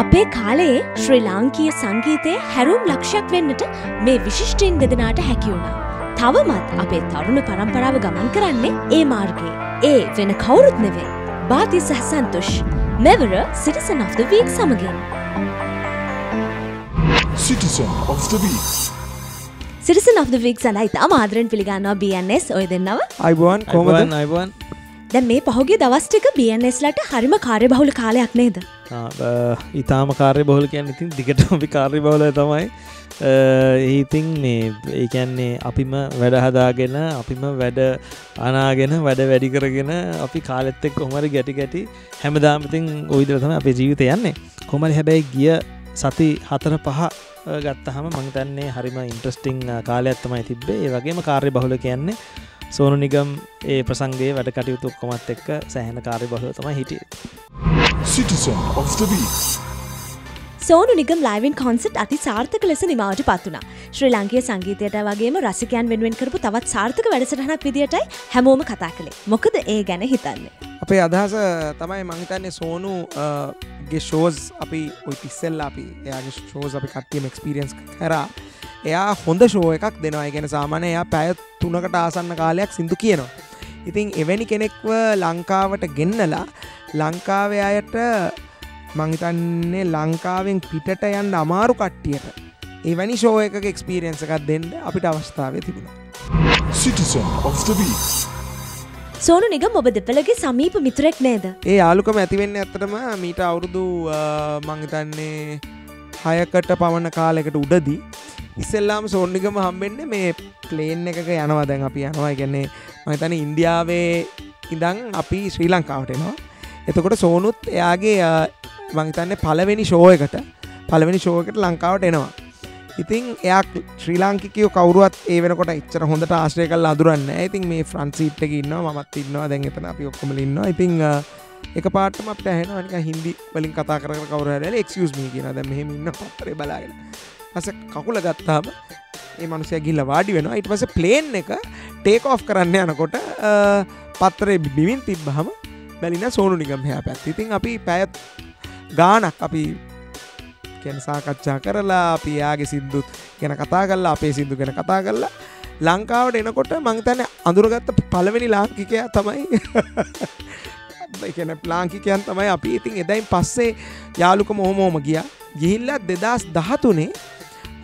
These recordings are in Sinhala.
අපේ කාලයේ ශ්‍රී ලාංකීය සංගීතයේ හැරුම් ලක්ෂයක් වෙන්නට මේ විශිෂ්ටීන් දෙදෙනාට හැකිවුණා. තවමත් අපේ තරුණ පරම්පරාව ගමන් කරන්නේ ඒ මාර්ගයේ. ඒ වෙන කවුරුත් නෙවේ. බාති සහ සන්තුෂ්. මෙවර සිටිසන් of the වීක් සමගින්. Citizen of the Week. Citizen of the week සඳහා ඉතා මාදරෙන් පිළිගන්නවා BNS ඔය දෙන්නව අයිබුවන් කොමද අයිබන් දැ මේ පහුගේ දවස්ටික BNSලට හරිම කාර්ය බහුල කාලයක් නේද. ඉතාම කාර්ය බහල කියන්න ඉතින් දිගට අපි කාර්ය බහල තමයි ඒඉතින් මේ ඒකැන්නේ අපිම වැඩ හදාගෙන අපිම වැඩ අනාගෙන වැඩ වැඩි කරගෙන අපි කාලෙත්තෙක් කොමරි ගැටි ගැටි හැමදාමතින් ඔයිදර තම අපේ ජීවිත යන්නේ. කොමරි හැබැයි ගිය සති හතර පහ ගත්තහම මංතන්නේ හරිම ඉන්ට්‍රස්ටිං කාලයක් තමයි තිබ්බේ. ඒ වගේම කාර්ය බහුල කියන්නේ සෝනු නිගම් ඒ ප්‍රසන්ගේ වැඩ කටයුතු ඔක්කොමත් එක්ක සෑහන කාර්ය බහල තමයි හිටිය Citizen of the Week. Sonu Nigam ලයිවන් concert අති සාර්ථක ලෙස නිමාවට පත්වනා ශ්‍රී ලංකේ සංගීතයට වගේම රසිකයන් වෙනුවෙන් කරපු තවත් සාර්ථක වැඩසටහනක් විදිටයි හැමෝම කතා කළේ මොකද ඒ ගැන හිතන්නේ. අපේ අදහස තමයි මහිතන්නේ සෝනු ගේ ෂෝස් අපි ඔයි පිස්සෙල් අපි එයාගේ ෂෝස් අපි කට්ටියම එක්ස්පිරියන්ස් කරා එයා හොඳ ෂෝ එකක් දෙනවා ගැන සාමානය එයා පැය තුනකට ආසන්න කාලයක් සිදු කියනවා. ඉතින් එවැනි කෙනෙක්ව ලංකාවට ගෙන්නලා ලංකාවේ අයට මංහිතන්නේ ලංකාවෙන් පිටට යන්න අමාරු කට්ටියට එවැනි ෂෝ එක එක්ස්පිරියන්ස එකක් දෙන්න අපිට අවස්ථාව තිබුණ. Citizen of the Week. Sonu Nigam ඔබ දෙපලගේ සමීප මිතුරෙක් නේද. ඒ යාලුකම ඇතිවෙන්න ඇත්තටම මීට අවුරුදු මංහිතන්නේ හයකට පමණ කාලෙකට උඩදී ඉස්සෙල්ලාම සෝන්නිකම හම්බෙන්න මේ ප්ලේන් එකක යනවා. දැන් අපි යනවා. ගැන්නේ මතන ඉන්දියාවේ ඉඳං අපි ශ්‍රී ලංකාවටනවා එතකොට සෝනුත් එයාගේ මංහිතන්නේ පලවෙනි ෂෝ එකට පලවෙනි ෂෝකට ලංකාවට එනවා. ඉතින් එයා ශ්‍රී ලාංකිකයෝ කවරුවත් ඒ වෙනකොට එච්චර හොඳට ආශ්‍රය කල් අදුරන්න ඉතින් මේ ෆ්‍රන්සිීට්ක ඉන්නවා මත් ඉන්නවා. දැන් එතන අපි ඔක්කොමල ඉන්නවා. ඉතිං එක පාටම අපට හැනනික හින්දි වලින් කතා කර කවර එක්ස් මී කියන ද මෙහෙම ඉන්න පත්තරය බලාගෙන. පස කකුල ගත්තාම ඒ මනුසය ගිල්ල වාඩි වෙන ඉට පස ප්ලේන් එක ටේක ඔෆ් කරන්න යනකොට පත්තරේ බිවින් තිබ්බහම බැලින සෝනු නිගම් හයා පැත් ඉතින් අපි පැත් ගානක් අපි කැන සාකච්ඡා කරලා අපි යාගේ සිින්දුත් ගැන කතා කරලා අපේ සිින්දු ගැන කතා කරලා ලංකාවට එනකොට මංතැන අඳුරගත්ත පළවෙනි ලාංකිකය තමයි එකන ලාංකිකයන් තමයි අපි. ඉතින් එදයින් පස්සේ යාලුක මොහොමෝම ගිය. ගිහිල්ලත් දෙදස් දහතුනේ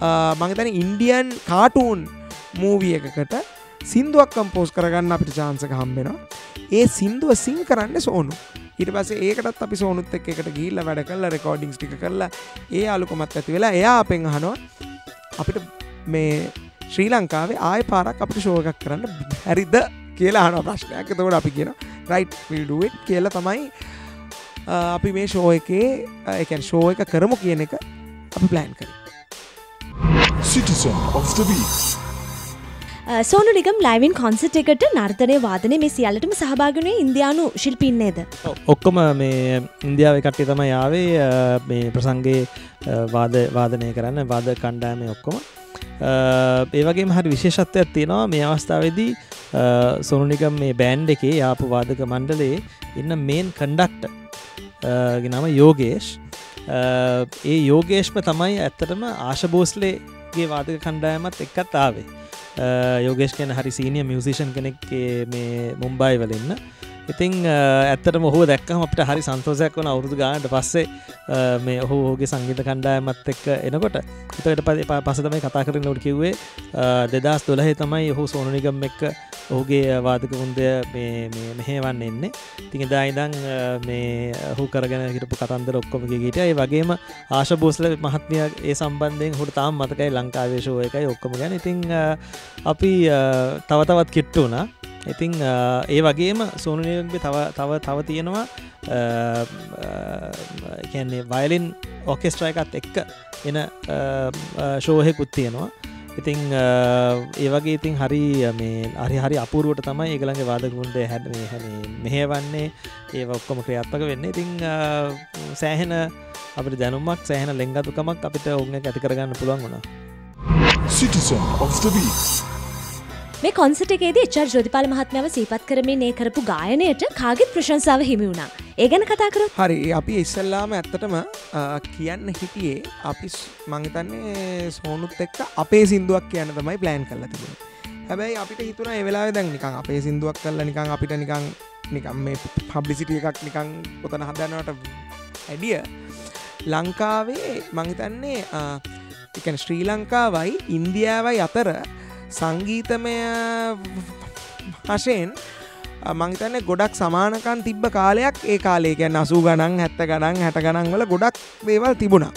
මංතන ඉන්ඩියන් කාටූන් මූවිය එකකට සිින්දුවක් කම්පෝස් කරගන්න අපිට චාන්සක හම්බෙනවා. ඒ සිින්දුව සිං කරන්න සෝනු. ඊට පසේ ඒකටත් අපි සෝනුත් එක් එකට ගිල්ල වැඩ කල්ල රෙකෝඩිංස් ටික කරලා ඒ අලුකොමත් ඇති වෙලා එයා අපෙන් අහනවා අපිට මේ ශ්‍රී ලංකාවේ ආය පාරක් අපිට ශෝකක් කරන්න හැරිද කියලා අන ප්‍රශ්නයක්. එතකොට අපි කියන රයිට් විඩුවත් කියලා තමයි අපි මේ ෂෝ එකේ එකන් ෂෝ එක කරමු කියන එක අපි ප්ලෑන් කර. Citizen of the Week. Sonu Nigam ලයිවන් කොන්සට එකට නර්තනය වාදනය මේ සියල්ලටම සහභාගනය ඉන්දයානු ශිල්පින්නේද. ඔක්කොම මේ ඉන්දියාව කට්ටි තම යාවේ මේ ප්‍රසන්ගේ වාද වාදනය කරන්න වාද කණ්ඩායමය ඔක්කොම ඒවගේ හරි විශේෂත්වයක් තියෙනවා මේ අවස්ථාවේදී සොනුනිකම් මේ බෑන්් එකේ යාපු වාදක මණ්ඩලේ ඉන්න මේන් කන්ඩක්ට ගෙනම යෝගේෂ් ඒ යෝගේෂ්ම තමයි ඇත්තටම ආශබෝස්ලේගේ වාදක කණ්ඩායමත් එක්කත් ආවේ. යෝගේෂ් කැන හරි සීනිය මියසිෂන් කෙනෙක් මේ මුම්බයි වලන්න ඉතිං ඇත්තට මොහෝ දැක්කම අපට හරි සන්තෝසයක් වන අවුරුදු ගානට පස්සේ මේ ඔහු හෝගේ සංගීත කණ්ඩායමත් එක්ක එනකොට. එතට ප පසතමයි කතා කරන නොට කිව්වේ. දෙදස් දොලහෙ තමයි ඔහු සෝනනිගම් එක්ක ඔහුගේ වාදක මුන්දය මෙහේවන්න එන්නේ. තිඟ දායිදං මේ හු කරගෙන හිටපු කතන්දර ඔක්කොමගේට ඒ වගේම ආශබෝස්ල මහත්මය ඒ සම්බන්ධයෙන් හුට තාම් මතකයි ලංකාවේශෝ එකයි ඔක්කොම ගැන. ඉතිං අපි තවතවත් කිට්ටු වනා ඉතිං ඒ වගේම සෝනුනයගේ තව තව තව තියෙනවා කියන්නේ වයලින් ඔකෙස්ට්‍රය එකත් එක්ක එන ශෝහෙකුත් තියෙනවා. ඉතිං ඒවගේ ඉතින් හරි මේ අරි හරි අපුරුවට තමයි ඒගළගේ වාදකුන්ට හැඩ මෙහ වන්නේ ඒ ඔක්කොම ක්‍රියාත්මක වෙන්න. ඉතිං සෑහෙන අපට දැනුමක් සෑහන ලෙංගතුකමක් අපිට ඔන්න ඇති කරගන්න පුළුවන් වුණා. Citizen of the Week. මේ කොන්සටේදී එච්චර් ජෝතිපාල මහත්මාව සීපත් කරමින් ඒ කරපු ගායනයට කාගෙත් ප්‍රශංසාව හිමි වුණා. ඒ ගැන කතාකරොත් හරි අපි ඉස්සල්ලාම ඇත්තටම අ, කියන්න හිටියේ අපි ස්- මං හිතන්නේ සෝනුත් එක්ක අපේ සිින්දුවක් කියන්න තමයි ප්ලෑන් කරලා තිබුණ. හැබැයි අපිට හිතුන එවෙලා දැන් නිකං අපේ සිින්දුවක් කරලා නිකං අපිට නිකං නිකම් මේ පබ්ලිසිටිය එකක් නිකං පොතන හදන්නවට ඇඩිය. ලංකාවේ මංහිතන්නේ එකන ශ්‍රී ලංකාවයි ඉන්දියාවයි අතර සංගීතමය වශයෙන් මංතන්න ගොඩක් සමානකන් තිබ්බ කාලයක් ඒ කාලේ ගැන අසූ ගණන් හැත්ත ගණන් හැට ගණන් වල ගොඩක් දේවල් තිබුණා.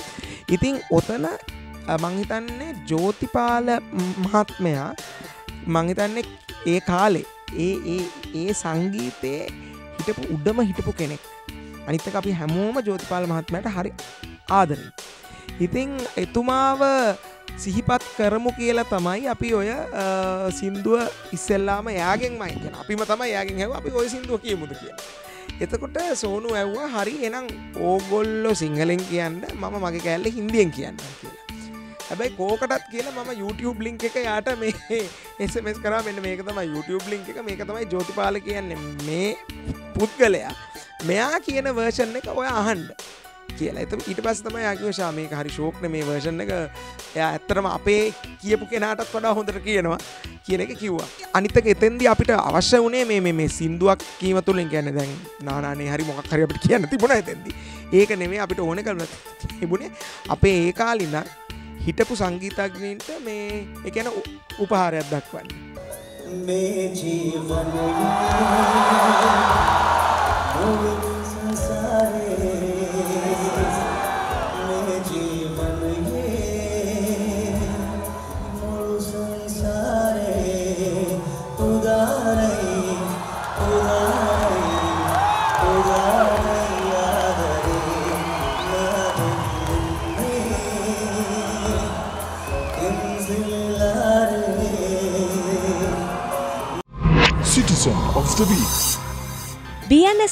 ඉතිං ඔතන අ, මංහිතන්නේ ජෝතිපාල මහත්මයා මංහිතන්නේ ඒ කාලේ ඒ ඒ ඒ සංගීතයේ හිටපු උඩම හිටපු කෙනෙක් අනිත්තක අපි හැමෝම ජෝතිපාල මහත්මයට හරි ආදරයි. ඉතිං එතුමාව සිහිපත් කරමු කියලා තමයි අපි ඔය අ, සින්දුව ඉස්සෙල්ලාම යාගෙන් මයිගෙන අපිම තමයි යාගෙන් හැව අපි ඔය සිින්දුව කියමුද කියලා. එතකොට සෝනු ඇව්වා හරි එනම් ඕගොල්ලො සිංහලෙන් කියන්න මම මගේ කෑල්ල හින්දියෙන් කියන්න කියලා. හැබැයි කෝකටත් කියලා මම YouTube ලිංක් එක යාට මේ එසමස් කර. මෙන්න මේක තමයි YouTube ලිංක් එක. මේක තමයි ජෝතිපාල කියන්නේ. මේ පුද්ගලයා. මෙයා කියන වර්ෂන් එක ඔය අහන්ඩ කියලා. එතම ඊට පස් තම යකිවශා මේක හරි ශෝක්න මේ වර්ෂණ එක. එයා ඇත්තරම අපේ කියපු කෙනාටත් වඩා හොඳට කියනවා කියන එක කිව්වා. අනිතක එතෙන්දි අපිට අවශ්‍ය වනේ මේ මේ- මේ සිින්දුවක් කීම තුළින් ගැන දැන් නානේ හරි මොක් හරි අපිට කියන්න තිබුණ ඇතැදි ඒක නෙමේ අපිට ඕන කරන තිබුණේ අපේ ඒ කාලින්න හිටපු සංගීතඥන්ට මේ එකන උපහාරයක් දක්වන්න. මේ ජීවනය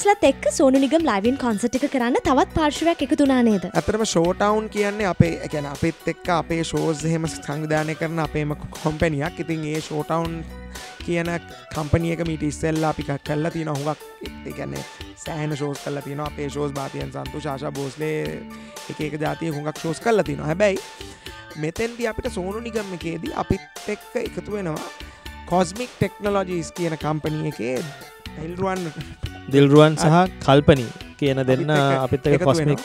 බන්ස්ලත් එක් සෝනු නිගම් ලයිවන් කොන්සටික කරන්න තවත් පාර්ශවයක් එකතුනා නේද. ඇතරම ෂෝටවුන් කියන්නේ අපේ එකැන අපත් එක්ක අපේ ෂෝස් හෙම සංවිධානය කරන අපේම කොම්පැනියක් ඉතින් ඒ ෂෝටවුන් කියන කම්පනියක මීට ඉස්සෙල්ලා අපි කල්ලා තියෙන හුඟක් එකන්නේ සෑහන ෂෝස් කල්ල තියන අපේ ෂෝස් භාතියන් සන්තු ශාෂ බෝස්ලේ එක එක ජාතිය හුඟක් ෂෝස් කල්ල තින හැබැයි මෙතැන්දි අපිට සෝනු නිගම් එකේදී අපිත් එක්ක එකතු වෙනවා කොස්මික් ටෙක්නොලොජීස් කියන කම්පනිය එකේ එල්රුවන් දිල්රුවන් සහ කල්පනී කියන දෙන්න අපිත් කොස්මික්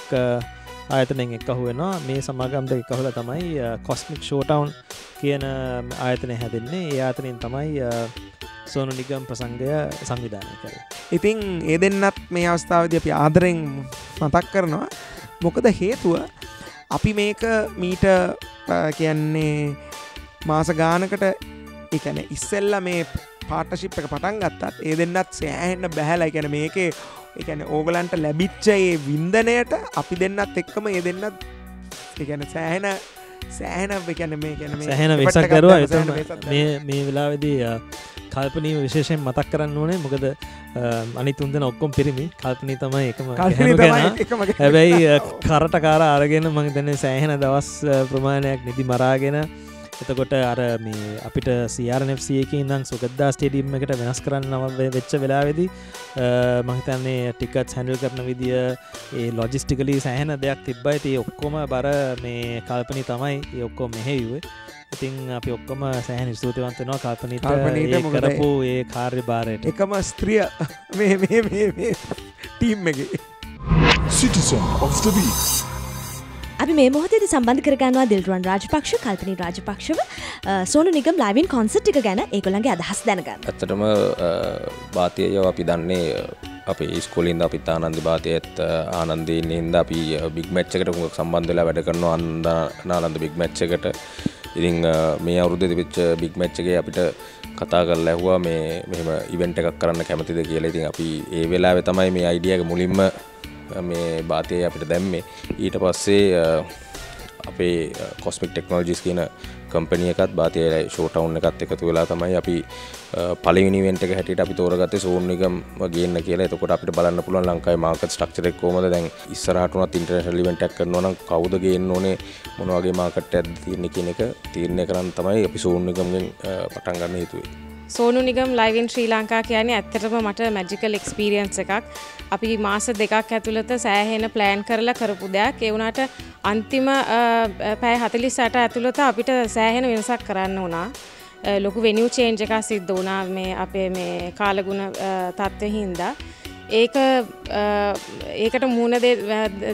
ආයතනෙන් එක්කහු වෙනවා මේ සමාගම්ද එකහුල තමයි කොස්මික් ෂෝටවුන් කියන ආයතනය හැදෙන්නේ. ඒ ආතනින් තමයි සෝනු නිගම් ප්‍රසංගය සංවිධානය කර. ඉතින් ඒ දෙන්නත් මේ අවස්ථාවද අපි ආදරෙන් මතක් කරනවා. මොකද හේතුව අපි මේක මීට කියන්නේ මාස ගානකට එකන ඉස්සෙල්ල මේ පාටශිප් එක පටන් ගත්තත් ඒ දෙන්නත් සෑහෙන්න බැහැල. එකැන මේකේ එකන ඕගලන්ට ලැබිච්චයේ වින්දනයට අපි දෙන්නත් එක්කම ඒ දෙන්නත් එකන සෑහෙන සෑහන එකන මේ ගැන සැහෙන වෙසක් එතම මේ වෙලාවෙදී කල්පනීම විශේෂයෙන් මතක් කරන්න ඕනේ. මොකද අනි තුන්දෙන ඔක්කොම් පිරිමි. කල්පනී තමයි එකම. හැබැයි අ, කරට කාර අරගෙන මං තැන සෑහෙන දවස් ප්‍රමාණයක් නිදි මරාගෙන එතකොට අර මේ අපිට සියාරනFCක ඉදම් සුගද්දා ස්ටේඩීම් එකට වෙනස් කරන්න නව වෙච්ච වෙලාවෙදි මහිතන්නේ ටිකත් හැඩල් කරන විදිිය ඒ ලොජිස්ටිකලි සෑහෙන දෙයක් තිබ්බයිති ඔක්කොම බර මේ කල්පනි තමයි. ඒ ඔක්කෝ මෙහෙයුවේ. ඉතින් අපි ඔක්කොම සෑහන ස්තුතිවන්තනවා කල්පනීට කල්පනීට කරපු ඒ කාර්ය භාරයට එකම ස්ත්‍රිය. මේ මේ මේ මේ ටීම් එක. Citizen of the Week. අපි මේ මොහොතේද සම්බන්ධ කරගන්නවා දිල්රුවන් රාජපක්ෂ කල්පනී රාජපක්ෂව අ, සෝනු නිගම් ලයිවන් කොන්සට් එක ගැන ඒගොල්ලන්ගේ අදහස් දැනගන්න. ඇත්තටම භාතියයව අපි දන්නේ අප ස්කොලින්ද අපිත් ආනන්ද භාතයත් ආනන්දයෙන් හින්ද අපි බික් මච්චකට හුඟක් සම්බන්ධලා වැඩ කරනවා අන්ද නානන්ද බික් මච්චකට ඉතිං මේ අවුරුද්ධ තිබිච්ච බික් මච්චගේ අපිට කතා කල් ඇහවා මේ මෙම ඉවෙන්ට එකක් කරන්න කැමතිද කියලා ඉතින් අපි ඒ වෙලා තමයි මේ අයිඩියක මුලින්ම මේ භාතය අපිට දැම්මේ. ඊට පස්සේ අ, අපේ කොස්මික් ටෙක්නෝජිස් කියන කම්පනිය එකත් බාතය ෂෝටවුන් එකත් එකතු වෙලා තමයි අපි පලිවිනිවෙන්ට හැට අපි තෝරගත සෝනිකම් ගේන්න කියලා. එතකොට අපිට බලන්න පුළුවන් ලංකායි මාකත් ස්ටක්චරෙක් කොමද දැන් ඉස්සරහටුනත් ඉන්ටර්නශල් ලිවෙන්ටක් කරනවන කවුද ගේන්න ඕනේ? මොනවගේ මාකට ඇද තිරණ කියන එක තීරණය කරන්න තමයි අපි සෝනිකම්ගෙන් පටන් ගන්න හිතුවේ. සෝනු නිගම් ලයිවන් ශ්‍රී ලංකා කියන්නේ ඇත්තටම මට මැජිකල් එක්ස්පීරියන්ස් එකක්. අපි මාස දෙකක් ඇතුළත සෑහෙන ප්ලෑන් කරලා කරපු දෙයක්. එවුණට අන්තිම පැය හතලි සට ඇතුළත අපිට සෑහෙන වෙනසක් කරන්න වනා ලොකු වෙනිව් චේන්ජ එකක් සිද්ධ වනා මේ අපේ මේ කාලගුණ තත්ත්ව හින්දා. ඒක ඒකට මූුණ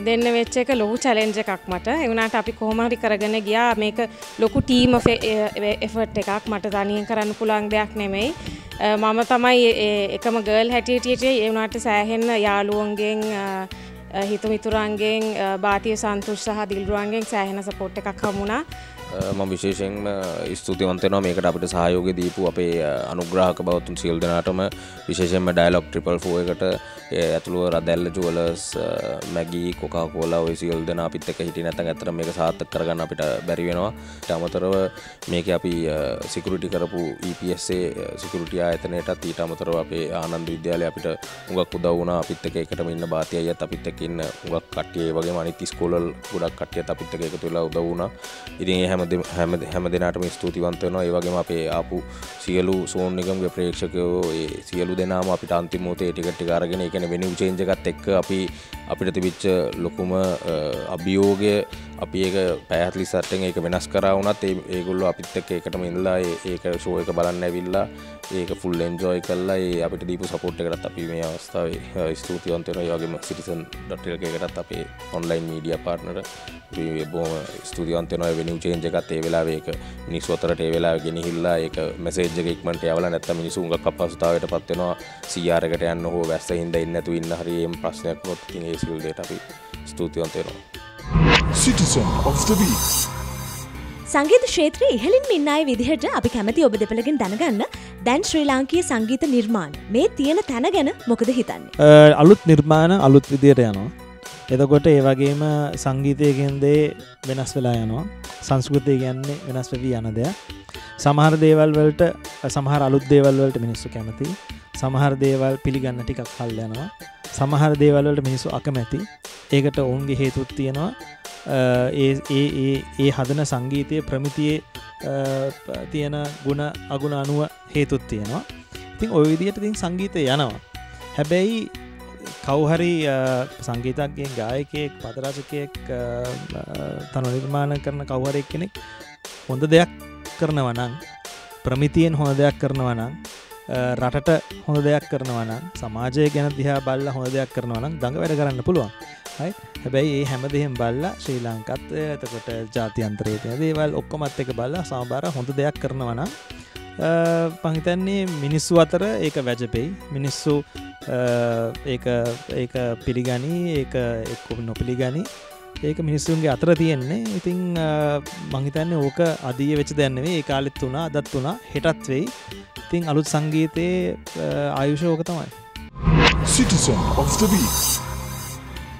දෙන්න වෙච්ච එක ලොහු චලෙන්ජ එකක් මට. එවනට අපි කොහොමරි කරගෙන ගියා. මේක ලොකු ටීම එෆට් e, e, එකක්. මට තනියෙන් කරන්න පුළන් දෙයක් නෙමෙයි. මම තමයි එකම ගර්ල් හැටියටියට ඒවනට සෑහෙන්න යාළුවන්ගෙන් හිතු මිතුරන්ගෙන් බාතිය සන්තුෂ් සහ දිල්රුවන්ගෙන් සෑහෙන සපොට් එකක් හමුණා ම විශේෂෙන්ම ස්තුතිවන්තනවා මේකට අපට සහයෝග දීපු අපේ අනුග්‍රහක බවතුන් සිල් දෙනාටම. විශේෂෙන්ම ඩයිලොක් ට්‍රිපල් ෆෝ එකට ඇතුළුව රදැල්ල ජුවලස් මැගී කොකා කෝලා ඔය සියල් දෙන අපිත් එක හිටි නැත ඇතර මේක සාත්තක කරගන්න අපිට බැරිවෙනවා අමතරව මේක අපි සිකරුටි කරපු EPSේ සිකරුටිය ඇතනයටත් ඊට අමතරව අපේ ආනන්ද විද්‍යාලය අපිට උගක් උදවුණ අපිත් එක එකටම ඉන්න බාතියයත් අපිත් එකින්න උගක් කටිය වගේ මනිති ස්කෝලල් ගොඩක් කටිය අපිත් එක එකතු වෙලා උදවුණ ඉතින් හැම හැම හැම දෙනාටම ස්තුතිවන්තයනවා ඒවගේම අපේ ආපු සියලු සෝනිකම්ගේ ප්‍රේක්ෂකයෝ ඒ සියලු දෙනාම අපිට අන්තිමෝතේ ටිකට්ටි කාරගෙන එකන වෙනි චේන්ජකත් එක්ක අපි අපිට තිබිච්ච ලොකුම අභියෝගය. අපි ඒක පැහත්ලි සට්ටෙන් ඒක වෙනස් කරවුනත් ඒගොල්ල අපිත් එක්ක එකටම ඉල්ලා ඒක ශෝ එක බලන්න ඇවිල්ලා ඒක ෆුල් එන්ජෝයි කල්ලා ඒ අපිට දීපු සපෝට් එකටත් අපි මේ අවස්ථාව ස්තුතිවන්තයන යගේම සිටිසන් ඩොටල්කකටත් අපේ ඔන්ලයින් මීඩිය පාර්නර බෝම ස්තුතිවන්තයනය වෙනි චේන්ජකත් ඒ වෙලා ඒක මිනිස්වතරට ඒ වෙලා ගෙනහිල්ලා ඒක මෙසේජ්ක ඉක්මට යවල නැත්ත මිනිසුන්ග පස්සතාවට පත්වෙනවා සියාරකට යන්න හෝ වැස්ස හිද ඉන්නතු ඉන්න හරියම් ප්‍රශ්නයක් නොත් ඒ සිල්දට අපි ස්තුතිවන්තයනවා Citizen of the Week. සංගීත ක්ෂේත්‍රයේ ඉහලින් ඉන්න අය විදිහට අපි කැමති ඔබ දෙපළගෙන් දැනගන්න දැන් ශ්‍රී ලාංකීය සංගීත නිර්මාණ මේ තියෙන තැන ගැන මොකද හිතන්නේ. අලුත් නිර්මාණ අලුත් විදියට යනවා. එතකොට ඒ වගේම සංගීතයගෙන්දේ වෙනස් වෙලා යනවා සංස්කෘතිය ගැන්නේ වෙනස් වෙවී යන දෙයක්. සමහර දේවල් වලට සමහර අලුත් දේවල් වලට මිනිස්සු කැමති සමහර දේවල් පිළිගන්න ටිකක් හල් යනවා සමහර දේවල්වලට මිනිස්සු අකමැති. ඒකට ඔවුන්ගේ හේතුත් තියෙනවා. ඒ ඒ හදන සංගීතය ප්‍රමිතියේ තියෙන ගුණ අගුණ අනුව හේතුත් තියෙනවා. ඉතින් ඔය විදියට තින් සංගීතය යනවා. හැබැයි කවුහරි සංගීතක්ගේ ගායකයෙක් පදරාජකයෙක් තනු නිර්මාණ කරන කවුහරෙක් කෙනෙක් හොඳ දෙයක් කරනවනං ප්‍රමිතියෙන් හොඳ දෙයක් කරනවනං රටට හොඳ දෙයක් කරනවනම් සමාජය ගැන දිහා බල්ල හොඳ දෙයක් කරනවනම් දඟ වැඩ කරන්න පුළුවන්. හයි හැබැයි ඒ හැමදහෙම් බල්ල ශ්‍රී ලංකත්වය එතකොට ජාතියන්ත්‍රේතය දේවල් ඔක්කොමත් එක බල්ල සාභාර හොඳ දෙයක් කරනවනම් පහිතන්නේ මිනිස්සු අතර ඒක වැජපෙයි. මිනිස්සු ඒ පිළිගනී ඒ එක්කො නොපිළිගනී. ඒක මිනිස්සුන්ගේ අතර තියෙන්නේ. ඉතිං මංහිතන්නේ ඕක අදිය වෙච දැන්නවේ ඒ කාලෙත් වුණා අදත් වුණා හෙටත් වෙයි. ඉතිං අලුත් සංගීතයේ ආයුෂෝක තමයි. Citizen of the Week.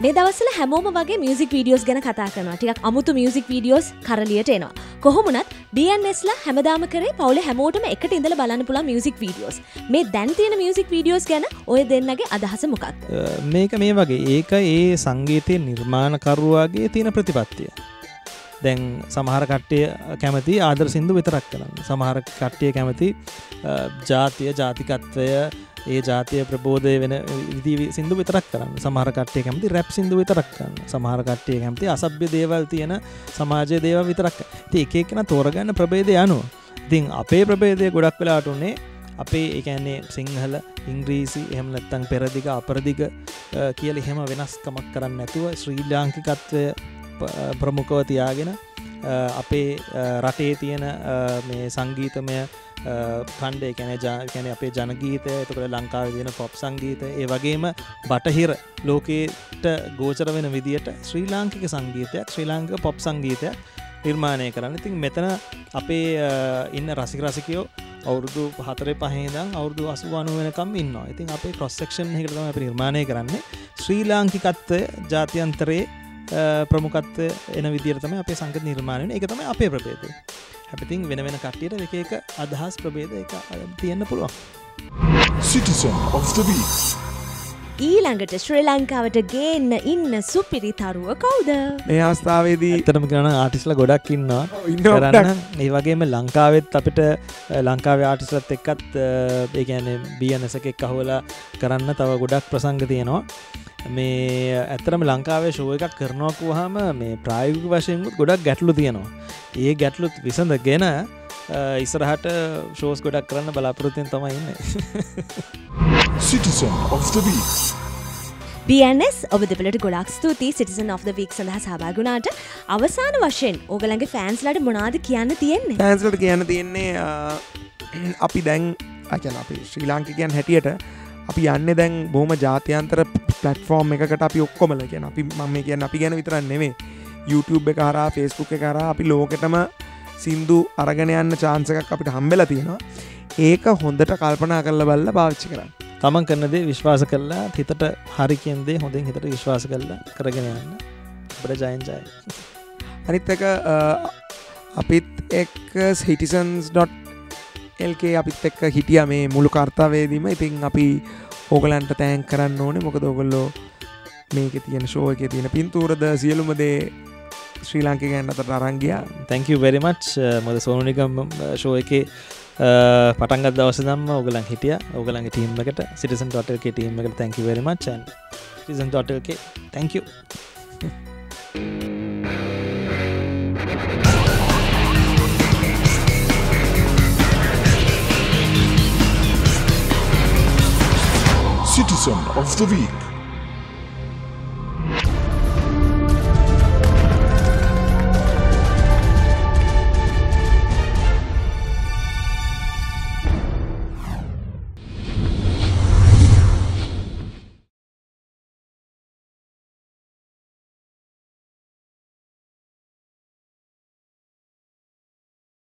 මේ දවසල හැමෝම වගේ මියසික් වීඩියෝස් ගැන කතා කරනවා. ටිකක් අමුතු මියසික් වීඩියෝස් කරලියට එනවා. කොහොමුණත් ඩන්ස්ලා හැමදාම කරේ පවුල හැමෝටම එකට ඉඳල බලන්න පුලා මියසික් වීඩියෝස් මේ දැන් තියෙන මියසික් වීඩියෝස් ගැන ඔය දෙන්නගේ අදහස මොකක්ද? මේක මේ වගේ. ඒක ඒ සංගීතය නිර්මාණකරුවාගේ තියෙන ප්‍රතිපත්තිය. දැන් සමහර කට්ටය කැමති ආදර සිින්දු විතරක් කරන්න. සමහර කට්ටිය කැමති ජාතිය ජාතිකත්වය ඒ ජාතිය ප්‍රබෝධය වෙන ඉදි සිින්දු විතරක් කරන්න. සමහරකට්ටය කැමති රැප් සිින්දු විතරක් කරන්න. සමහරකට්ටය කැමති අසභ්‍ය දේවල් තියෙන සමාජය දේව විතරක් ති එකක්න තෝරගන්න ප්‍රබේද යනු ඉතිං අපේ ප්‍රබේදය ගොඩක් වෙලාට උන්නේ අපේ එකන්නේ සිංහල ඉංග්‍රීසි එහම නැත්තං පෙරදිග අපරදිග කියල එහෙම වෙනස්කමක් කරන්න නැතුව ශ්‍රී ලාංකිකත්වය ප්‍රමුඛව තියාගෙන අපේ රටේ තියෙන මේ සංගීතමය කණ්ඩේ කැන ජාකැන අපේ ජනගීතය එතකට ලංකාව තියෙන පොප් සංගීත ඒ වගේම බටහිර ලෝකයට ගෝචර වෙන විදිට ශ්‍රී ලාංකික සංගීතයක් ශ්‍රී ලාංක පොප් සංගීතයක් නිර්මාණය කරන්න. ඉතින් මෙතන අපේ ඉන්න රසික රසිකයෝ අවුරුදු හතර පහේදම් අවුරදු අසුවානු වෙනකම් ඉන්න ඉතින් අපේ ප්‍රොස්සෙක්ෂන් එකටම අප නිර්මාණය කරන්නේ. ශ්‍රී ලාංකිකත්වය ජාතියන්තරයේ ප්‍රමුකත්ව එන විදිරතම අපේ සංග නිර්මාණය එක තම අපේ ප්‍රබේදය හැපතින් වෙන වෙන කට්ටියට එක එක අදහස් ප්‍රබේද එක තියෙන්න්න පුළුවන්. Citizen of the Week. ඊළඟට ශ්‍රී ලංකාවට ගේන්න ඉන්න සුපිරි තරුව කවුද? මේ අවස්ථාවේදී ඇතරම කරන ආටිස්ල ගොඩක් ඉන්නවා. කරන්න. ඒ වගේම ලංකාවෙත් අපිට ලංකාවේ ආටිස්ලත් එක්කත් ඒගැන බියනසක එක් අහුවලා කරන්න තව ගොඩක් ප්‍රසංග තියෙනවා. මේ ඇතරම ලංකාවේ ශෝය එකක් කරනවකු වහම මේ ප්‍රායෝගික වශයෙන්මුත් ගොඩක් ගැටලු තියෙනවා. ඒ ගැටලුත් විසඳ ගෙන ඉස්සරහට ශෝස් ගොඩක් කරන්න බලාපොරොත්තියෙන් තමයි ඉන්න. Citizen of the Week. BNS ඔබ දෙපලට ගොඩක් ස්තුති සිටිසන් of the වීක් සඳහා සභාගුණාට අවසාන වශයෙන් ඕගලගේ ෆෑන්ස්ලට මොනාද කියන්න තියෙන්නේ? තෑන්ස්ලට කියන්න තියෙන්නේ අපි දැන් අචන අපි ශ්‍රී ලාංකිකයන් හැටියට අපි යන්න දැන් බොහම ජාතියන්තර පලටෆෝර්ම් එකකට අපි ඔක්කොමල කියන අපි මම කියන්න අපි ගැන විතරන්න නෙවේ YouTube එක හරා ෆෙස්බුක් එක කරා අපි ලෝකෙටම සින්දු අරගෙන යන්න චාන්සකක් අපිට හම්බෙල තියෙනවා. ඒක හොඳට කල්පනා කරල බල්ල පාවිච්චි කරන්න. තමන් කරනදේ විශ්වාස කරලා හිතට හරි කියන්දේ හොඳින් හිතට විශ්වාස කරලා කරගෙන යන්න. බට ජයන්ජය අනිත් එක අ, අපිත් එක් සිටිසන්ස්.එල්කේ අපිත් එක්ක හිටිය මේ මුළු කර්තාවේදීම ඉතින් අපි ඕගලන්ට තෑන් කරන්න ඕනේ. මොකද ඔගොල්ලෝ මේක තියෙන ශෝ එක තියෙන පින්තූරද සියලුමදේ ශ්‍රී ලාංකිකයන් අතට අරංගියා තැංක වෙරිමච් මොද සෝනිකම් ශෝ එක පටන්ගත් දවස දම්ම ඔගලන් හිටිය. ඔගලන්ගේ ටීම්මකට සිටිසන් ටොටල්ක ටීම එකට තැංක වෙරිමචන් සිසන් ටොටල්ක thank Citizen of the Week.